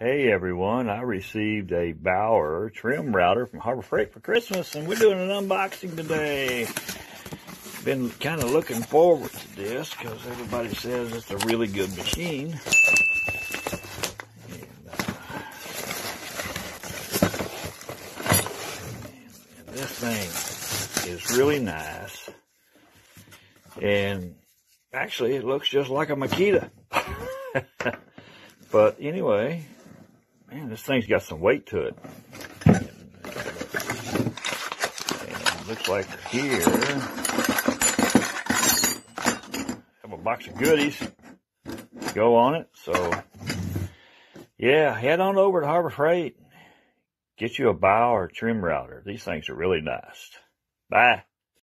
Hey everyone, I received a Bauer trim router from Harbor Freight for Christmas and we're doing an unboxing today. Been kind of looking forward to this because everybody says it's a really good machine. And, uh, and this thing is really nice. And actually it looks just like a Makita. but anyway, Man, this thing's got some weight to it. And looks like here, have a box of goodies go on it. So, yeah, head on over to Harbor Freight. Get you a Bauer trim router. These things are really nice. Bye.